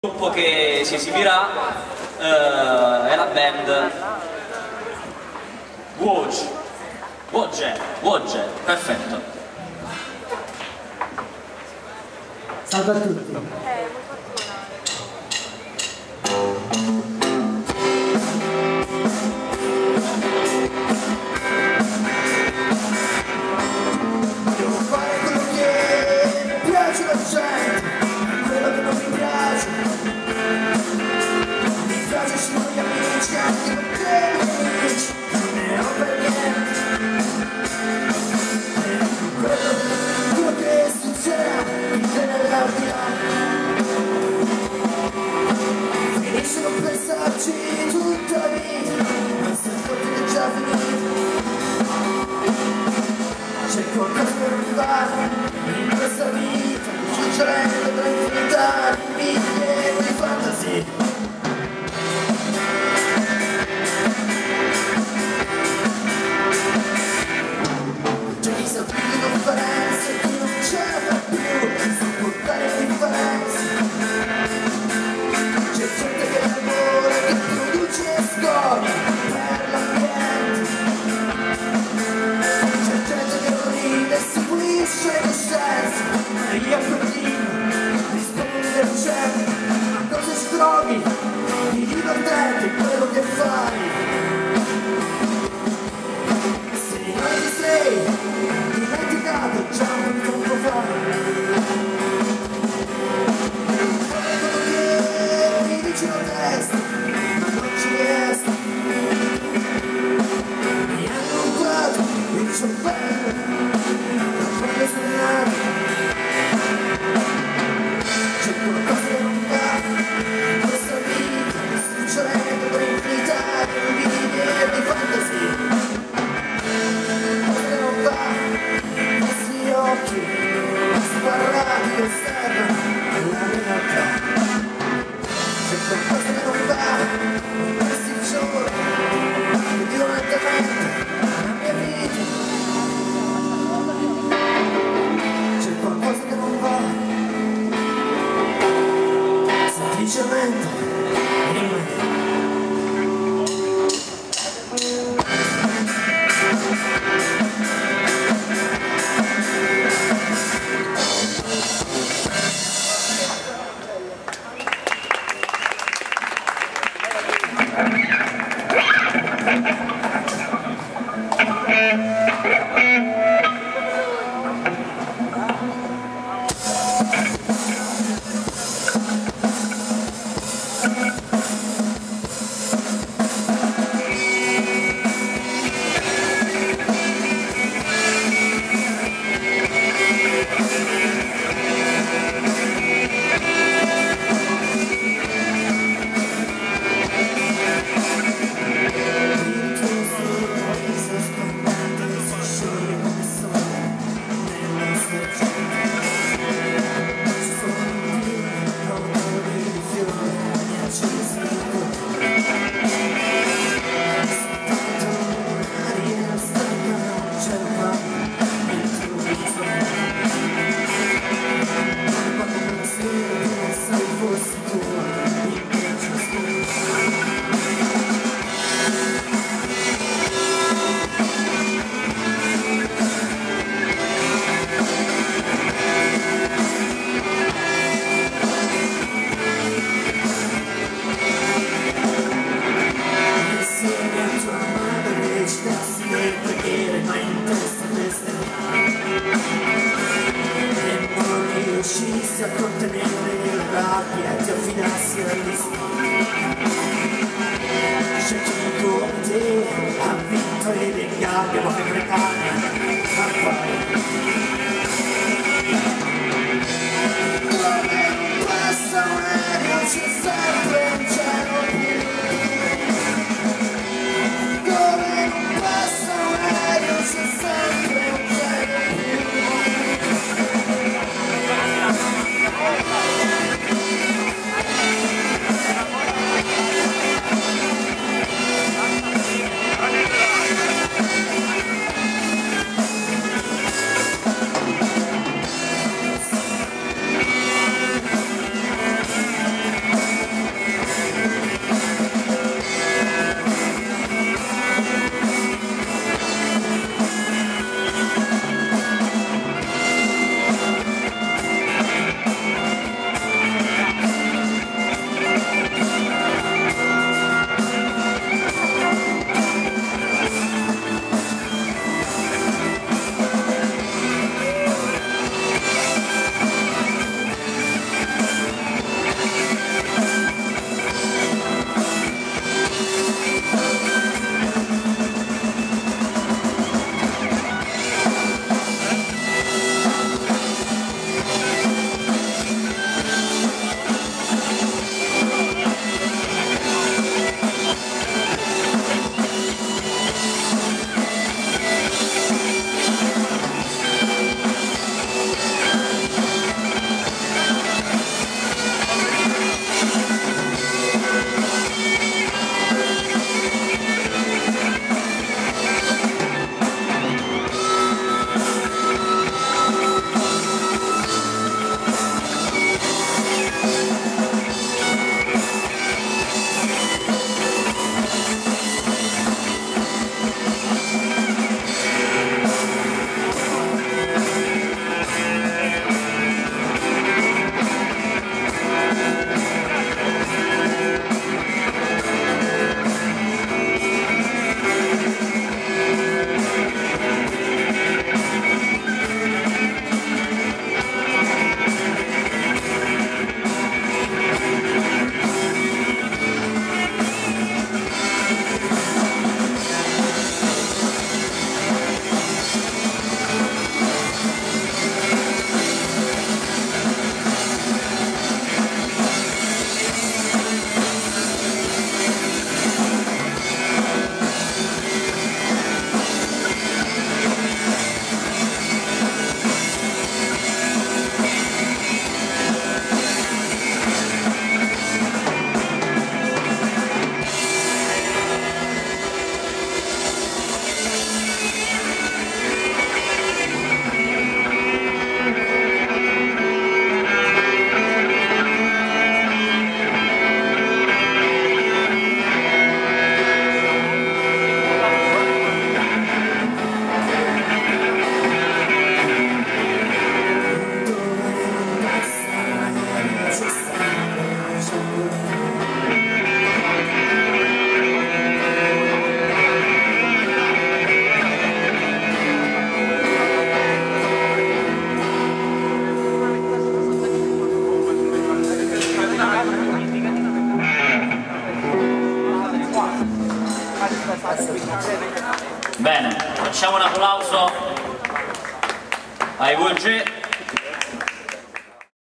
Il gruppo che si esibirà eh, è la band Woj Woj, Woj, perfetto. Salve a tutti. Eh, pensarci tutto lì ma se fosse già finito c'è qualcosa per fare in questa vita non c'è ってもてくれた。Bene, facciamo un applauso ai VG